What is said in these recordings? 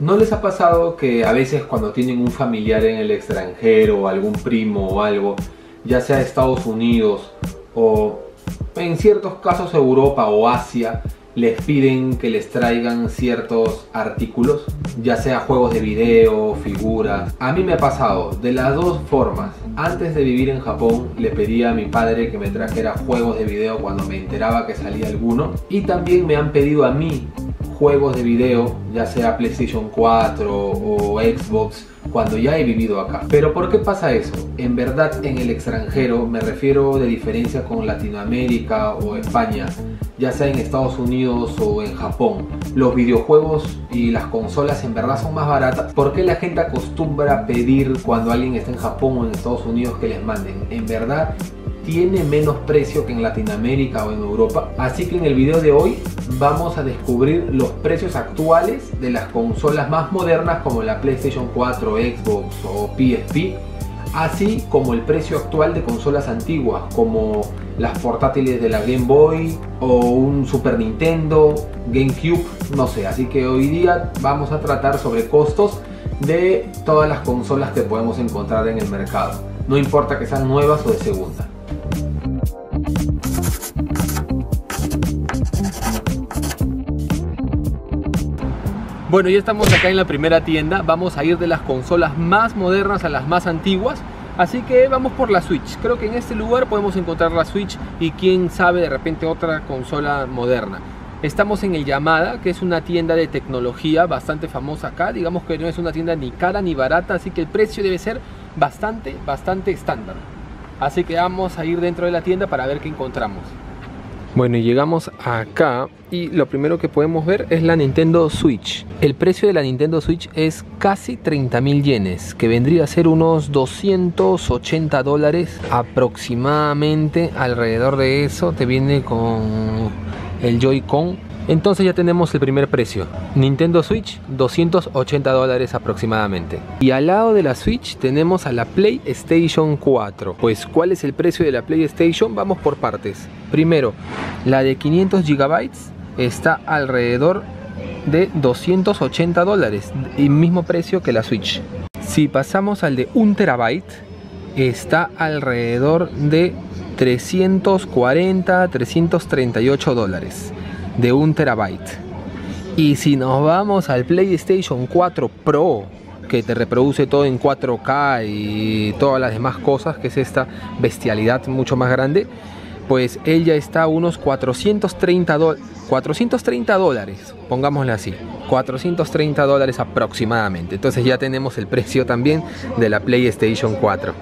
¿No les ha pasado que a veces cuando tienen un familiar en el extranjero, algún primo o algo, ya sea Estados Unidos o en ciertos casos Europa o Asia, les piden que les traigan ciertos artículos, ya sea juegos de video, figuras. A mí me ha pasado de las dos formas. Antes de vivir en Japón le pedí a mi padre que me trajera juegos de video cuando me enteraba que salía alguno. Y también me han pedido a mí juegos de video, ya sea PlayStation 4 o Xbox, cuando ya he vivido acá. Pero ¿por qué pasa eso? En verdad en el extranjero, me refiero de diferencia con Latinoamérica o España, ya sea en Estados Unidos o en Japón, los videojuegos y las consolas en verdad son más baratas. ¿Por qué la gente acostumbra pedir cuando alguien está en Japón o en Estados Unidos que les manden? En verdad tiene menos precio que en Latinoamérica o en Europa. Así que en el video de hoy vamos a descubrir los precios actuales de las consolas más modernas como la PlayStation 4, Xbox o PSP, así como el precio actual de consolas antiguas como las portátiles de la Game Boy o un Super Nintendo, GameCube, no sé. Así que hoy día vamos a tratar sobre costos de todas las consolas que podemos encontrar en el mercado. No importa que sean nuevas o de segunda. Bueno, ya estamos acá en la primera tienda. Vamos a ir de las consolas más modernas a las más antiguas. Así que vamos por la Switch. Creo que en este lugar podemos encontrar la Switch y quién sabe de repente otra consola moderna. Estamos en el Yamada, que es una tienda de tecnología bastante famosa acá. Digamos que no es una tienda ni cara ni barata, así que el precio debe ser bastante, bastante estándar. Así que vamos a ir dentro de la tienda para ver qué encontramos. Bueno, llegamos acá y lo primero que podemos ver es la Nintendo Switch. El precio de la Nintendo Switch es casi 30 mil yenes, que vendría a ser unos 280 dólares aproximadamente. Alrededor de eso te viene con el Joy-Con entonces ya tenemos el primer precio. Nintendo Switch, 280 dólares aproximadamente. Y al lado de la Switch tenemos a la PlayStation 4. Pues, ¿cuál es el precio de la PlayStation? Vamos por partes. Primero, la de 500 GB está alrededor de 280 dólares. Y mismo precio que la Switch. Si pasamos al de 1 terabyte, está alrededor de 340, 338 dólares de un terabyte. Y si nos vamos al PlayStation 4 Pro, que te reproduce todo en 4K y todas las demás cosas, que es esta bestialidad mucho más grande, pues ella está a unos 430, 430 dólares, pongámosle así, 430 dólares aproximadamente. Entonces ya tenemos el precio también de la PlayStation 4.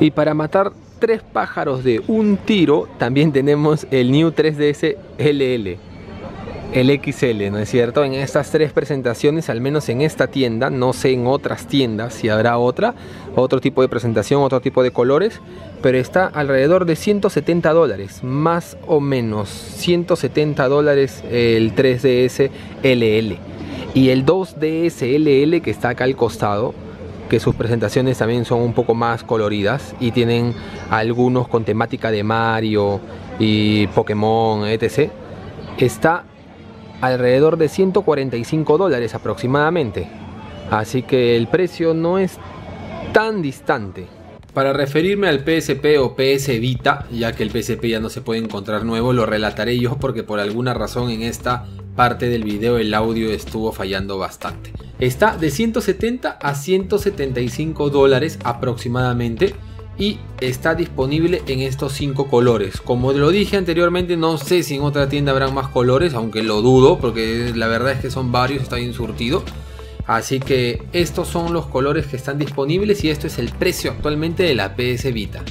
Y para matar tres pájaros de un tiro, también tenemos el New 3DS LL, el XL, ¿no es cierto? En estas tres presentaciones, al menos en esta tienda, no sé en otras tiendas si habrá otra, otro tipo de presentación, otro tipo de colores, pero está alrededor de 170 dólares, más o menos 170 dólares el 3DS LL. Y el 2DS LL que está acá al costado, que sus presentaciones también son un poco más coloridas y tienen algunos con temática de Mario y Pokémon, etc. Está alrededor de 145 dólares aproximadamente. Así que el precio no es tan distante. Para referirme al PSP o PS Vita, ya que el PSP ya no se puede encontrar nuevo, lo relataré yo porque por alguna razón en esta parte del video el audio estuvo fallando bastante. Está de 170 a 175 dólares aproximadamente y está disponible en estos cinco colores. Como lo dije anteriormente, no sé si en otra tienda habrán más colores, aunque lo dudo porque la verdad es que son varios, está bien surtido. Así que estos son los colores que están disponibles y esto es el precio actualmente de la PS Vita.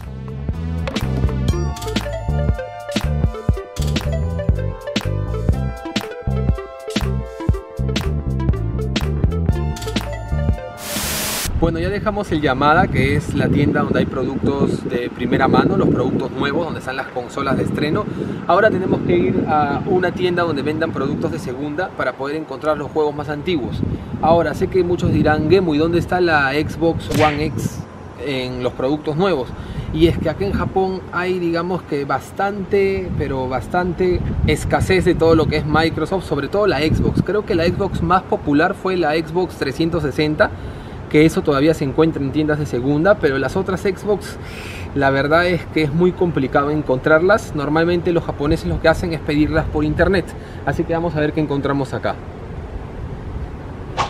Bueno, ya dejamos el llamada, que es la tienda donde hay productos de primera mano, los productos nuevos, donde están las consolas de estreno. Ahora tenemos que ir a una tienda donde vendan productos de segunda para poder encontrar los juegos más antiguos. Ahora, sé que muchos dirán, Gemu, ¿y dónde está la Xbox One X? en los productos nuevos. Y es que acá en Japón hay digamos que bastante, pero bastante escasez de todo lo que es Microsoft, sobre todo la Xbox. Creo que la Xbox más popular fue la Xbox 360 que eso todavía se encuentra en tiendas de segunda, pero las otras Xbox la verdad es que es muy complicado encontrarlas. Normalmente los japoneses lo que hacen es pedirlas por internet, así que vamos a ver qué encontramos acá.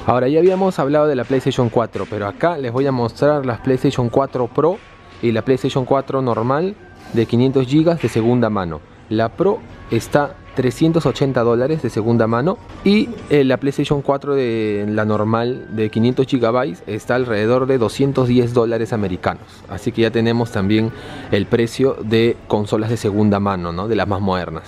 Ahora ya habíamos hablado de la PlayStation 4, pero acá les voy a mostrar las PlayStation 4 Pro y la PlayStation 4 normal de 500 GB de segunda mano. La Pro está 380 dólares de segunda mano y eh, la PlayStation 4 de la normal de 500 GB está alrededor de 210 dólares americanos. Así que ya tenemos también el precio de consolas de segunda mano, ¿no? de las más modernas.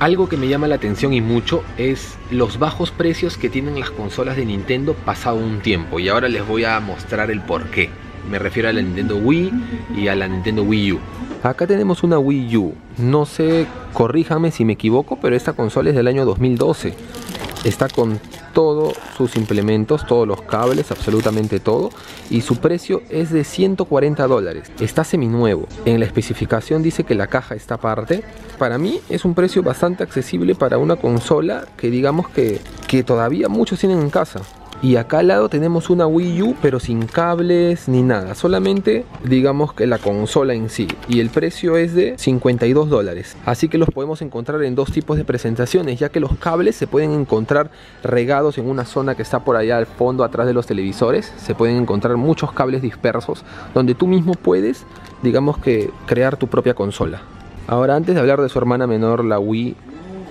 Algo que me llama la atención y mucho es los bajos precios que tienen las consolas de Nintendo pasado un tiempo y ahora les voy a mostrar el por qué. Me refiero a la Nintendo Wii y a la Nintendo Wii U. Acá tenemos una Wii U. No sé, corríjame si me equivoco, pero esta consola es del año 2012. Está con todos sus implementos, todos los cables, absolutamente todo. Y su precio es de 140 dólares. Está seminuevo. En la especificación dice que la caja está aparte. Para mí es un precio bastante accesible para una consola que digamos que, que todavía muchos tienen en casa. Y acá al lado tenemos una Wii U, pero sin cables ni nada. Solamente digamos que la consola en sí. Y el precio es de 52 dólares. Así que los podemos encontrar en dos tipos de presentaciones, ya que los cables se pueden encontrar regados en una zona que está por allá al fondo, atrás de los televisores. Se pueden encontrar muchos cables dispersos, donde tú mismo puedes, digamos que, crear tu propia consola. Ahora, antes de hablar de su hermana menor, la Wii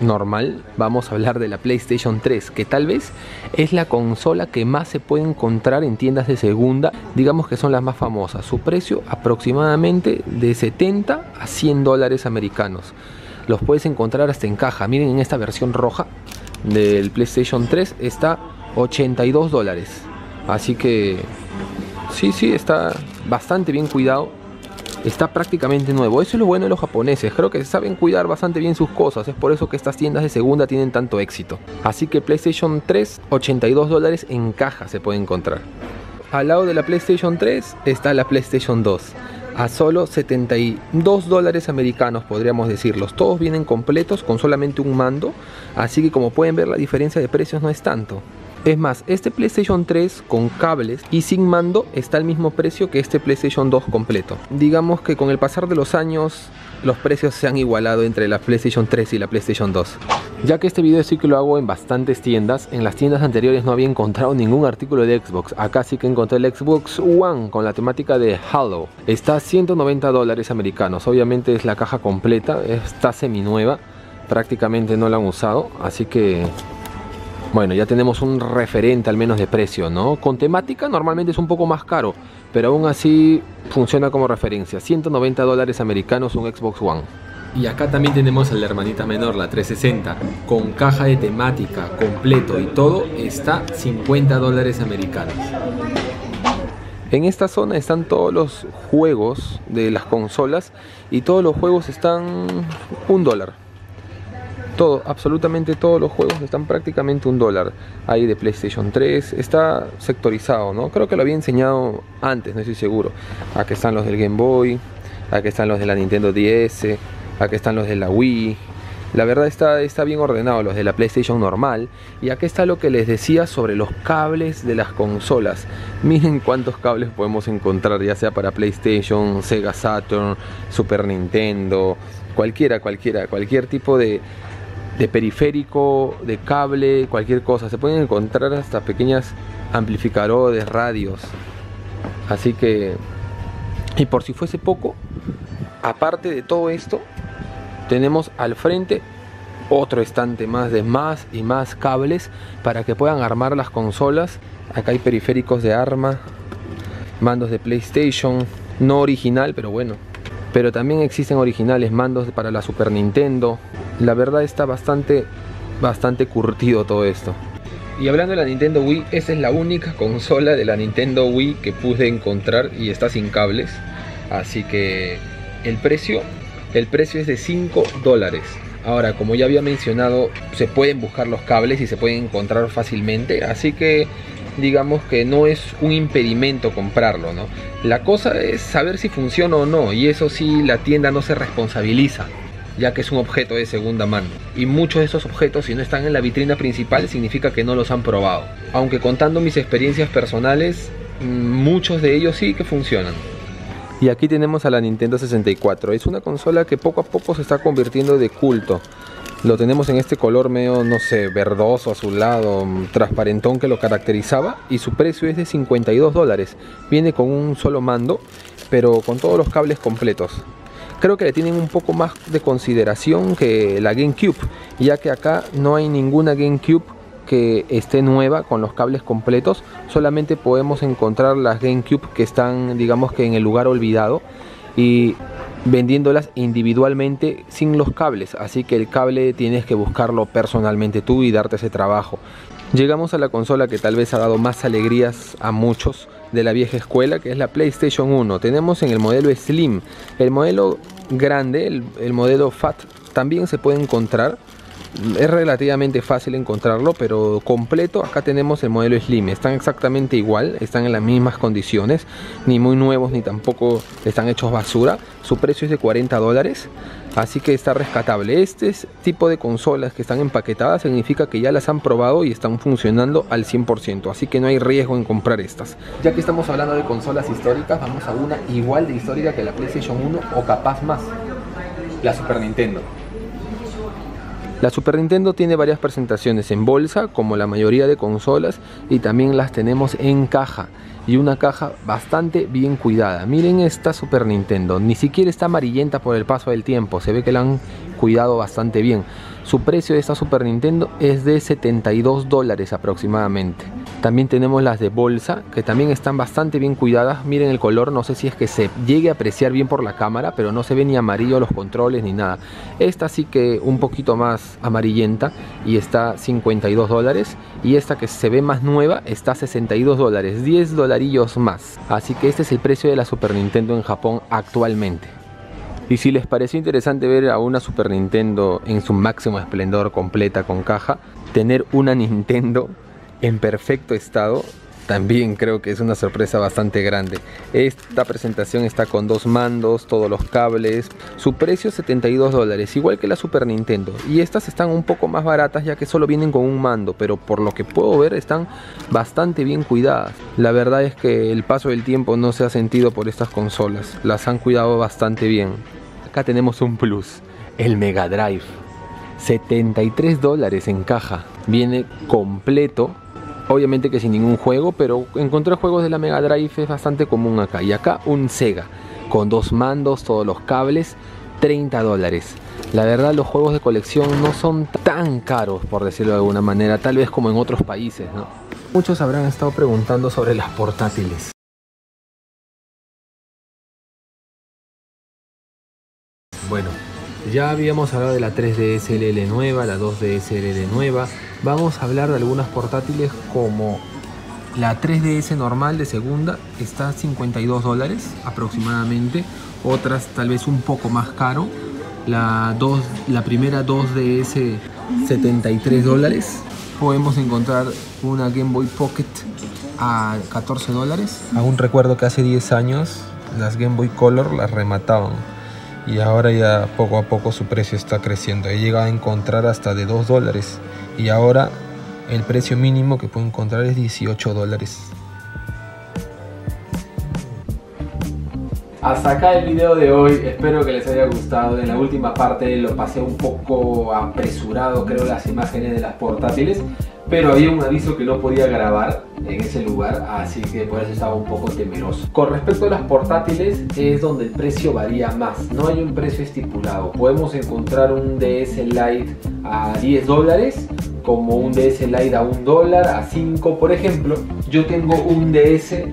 normal, vamos a hablar de la PlayStation 3, que tal vez es la consola que más se puede encontrar en tiendas de segunda, digamos que son las más famosas. Su precio aproximadamente de 70 a 100 dólares americanos. Los puedes encontrar hasta en caja. Miren en esta versión roja del PlayStation 3 está 82 dólares. Así que sí, sí, está bastante bien cuidado está prácticamente nuevo. Eso es lo bueno de los japoneses, creo que saben cuidar bastante bien sus cosas, es por eso que estas tiendas de segunda tienen tanto éxito. Así que PlayStation 3, 82 dólares en caja se puede encontrar. Al lado de la PlayStation 3 está la PlayStation 2 a solo 72 dólares americanos podríamos decirlos. Todos vienen completos con solamente un mando, así que como pueden ver la diferencia de precios no es tanto. Es más, este PlayStation 3 con cables y sin mando está al mismo precio que este PlayStation 2 completo. Digamos que con el pasar de los años los precios se han igualado entre la PlayStation 3 y la PlayStation 2. Ya que este video sí que lo hago en bastantes tiendas, en las tiendas anteriores no había encontrado ningún artículo de Xbox. Acá sí que encontré el Xbox One con la temática de Halo. Está a 190 dólares americanos. Obviamente es la caja completa, está semi nueva. Prácticamente no la han usado, así que bueno, ya tenemos un referente al menos de precio, ¿no? Con temática normalmente es un poco más caro, pero aún así funciona como referencia. 190 dólares americanos un Xbox One. Y acá también tenemos a la hermanita menor, la 360, con caja de temática, completo y todo, está 50 dólares americanos. En esta zona están todos los juegos de las consolas y todos los juegos están un dólar. Todo, absolutamente todos los juegos están prácticamente un dólar. Hay de PlayStation 3, está sectorizado, ¿no? Creo que lo había enseñado antes, no estoy seguro. Aquí están los del Game Boy, aquí están los de la Nintendo DS, aquí están los de la Wii. La verdad está, está bien ordenado los de la PlayStation normal. Y aquí está lo que les decía sobre los cables de las consolas. Miren cuántos cables podemos encontrar, ya sea para PlayStation, Sega Saturn, Super Nintendo, cualquiera, cualquiera, cualquier tipo de, de periférico, de cable, cualquier cosa. Se pueden encontrar hasta pequeñas amplificadores, radios. Así que, y por si fuese poco, aparte de todo esto, tenemos al frente otro estante más de más y más cables para que puedan armar las consolas. Acá hay periféricos de arma, mandos de PlayStation, no original, pero bueno. Pero también existen originales mandos para la Super Nintendo, la verdad está bastante, bastante curtido todo esto. Y hablando de la Nintendo Wii, esa es la única consola de la Nintendo Wii que pude encontrar y está sin cables. Así que el precio, el precio es de 5 dólares. Ahora, como ya había mencionado, se pueden buscar los cables y se pueden encontrar fácilmente. Así que digamos que no es un impedimento comprarlo, ¿no? La cosa es saber si funciona o no, y eso sí la tienda no se responsabiliza ya que es un objeto de segunda mano. Y muchos de esos objetos, si no están en la vitrina principal, significa que no los han probado. Aunque contando mis experiencias personales, mm, muchos de ellos sí que funcionan. Y aquí tenemos a la Nintendo 64. Es una consola que poco a poco se está convirtiendo de culto. Lo tenemos en este color medio, no sé, verdoso, azulado, mm, transparentón que lo caracterizaba. Y su precio es de 52 dólares. Viene con un solo mando, pero con todos los cables completos creo que le tienen un poco más de consideración que la GameCube, ya que acá no hay ninguna GameCube que esté nueva con los cables completos, solamente podemos encontrar las GameCube que están digamos que en el lugar olvidado y vendiéndolas individualmente sin los cables, así que el cable tienes que buscarlo personalmente tú y darte ese trabajo. Llegamos a la consola que tal vez ha dado más alegrías a muchos de la vieja escuela, que es la PlayStation 1. Tenemos en el modelo Slim, el modelo grande, el, el modelo Fat también se puede encontrar es relativamente fácil encontrarlo, pero completo acá tenemos el modelo Slim. Están exactamente igual, están en las mismas condiciones, ni muy nuevos ni tampoco están hechos basura. Su precio es de 40 dólares, así que está rescatable. Este tipo de consolas que están empaquetadas significa que ya las han probado y están funcionando al 100%, así que no hay riesgo en comprar estas. Ya que estamos hablando de consolas históricas, vamos a una igual de histórica que la PlayStation 1 o capaz más, la Super Nintendo. La Super Nintendo tiene varias presentaciones en bolsa, como la mayoría de consolas, y también las tenemos en caja. Y una caja bastante bien cuidada. Miren esta Super Nintendo, ni siquiera está amarillenta por el paso del tiempo, se ve que la han cuidado bastante bien. Su precio de esta Super Nintendo es de 72 dólares aproximadamente. También tenemos las de bolsa, que también están bastante bien cuidadas. Miren el color, no sé si es que se llegue a apreciar bien por la cámara, pero no se ve ni amarillo los controles ni nada. Esta sí que un poquito más amarillenta y está 52 dólares. Y esta que se ve más nueva está 62 dólares, 10 dolarillos más. Así que este es el precio de la Super Nintendo en Japón actualmente. Y si les pareció interesante ver a una Super Nintendo en su máximo esplendor completa con caja, tener una Nintendo en perfecto estado también creo que es una sorpresa bastante grande. Esta presentación está con dos mandos, todos los cables, su precio 72 dólares, igual que la Super Nintendo. Y estas están un poco más baratas ya que solo vienen con un mando, pero por lo que puedo ver están bastante bien cuidadas. La verdad es que el paso del tiempo no se ha sentido por estas consolas, las han cuidado bastante bien. Acá tenemos un plus, el Mega Drive. 73 dólares en caja, viene completo Obviamente que sin ningún juego, pero encontrar juegos de la Mega Drive es bastante común acá. Y acá un Sega, con dos mandos, todos los cables, 30 dólares. La verdad los juegos de colección no son tan caros, por decirlo de alguna manera, tal vez como en otros países. Muchos habrán estado preguntando sobre las portátiles. Bueno, ya habíamos hablado de la 3DS LL nueva, la 2DS LL nueva. Vamos a hablar de algunas portátiles como la 3DS normal de segunda, está a 52 dólares aproximadamente. Otras tal vez un poco más caro. La, 2, la primera 2DS 73 dólares. Podemos encontrar una Game Boy Pocket a 14 dólares. Aún recuerdo que hace 10 años las Game Boy Color las remataban y ahora ya poco a poco su precio está creciendo. He llegado a encontrar hasta de 2 dólares y ahora el precio mínimo que puedo encontrar es 18 dólares. Hasta acá el video de hoy, espero que les haya gustado. En la última parte lo pasé un poco apresurado, creo, las imágenes de las portátiles pero había un aviso que no podía grabar en ese lugar, así que por eso estaba un poco temeroso. Con respecto a las portátiles, es donde el precio varía más, no hay un precio estipulado. Podemos encontrar un DS Lite a 10 dólares, como un DS Lite a 1 dólar, a 5 por ejemplo. Yo tengo un DS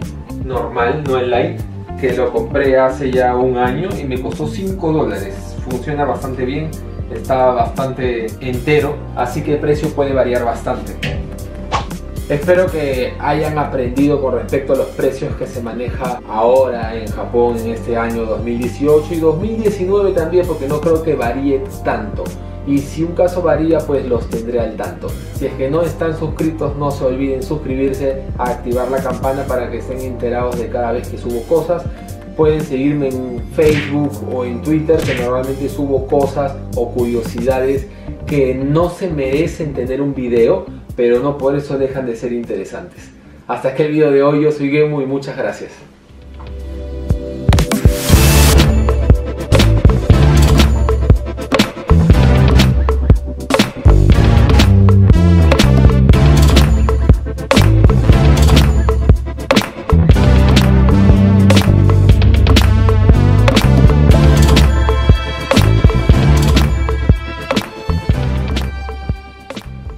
normal, no el Lite, que lo compré hace ya un año y me costó 5 dólares. Funciona bastante bien está bastante entero, así que el precio puede variar bastante. Espero que hayan aprendido con respecto a los precios que se maneja ahora en Japón en este año 2018 y 2019 también, porque no creo que varíe tanto. y si un caso varía pues los tendré al tanto. Si es que no están suscritos no se olviden suscribirse, activar la campana para que estén enterados de cada vez que subo cosas. Pueden seguirme en Facebook o en Twitter que normalmente subo cosas o curiosidades que no se merecen tener un video, pero no por eso dejan de ser interesantes. Hasta aquí el video de hoy, yo soy Gemo y muchas gracias.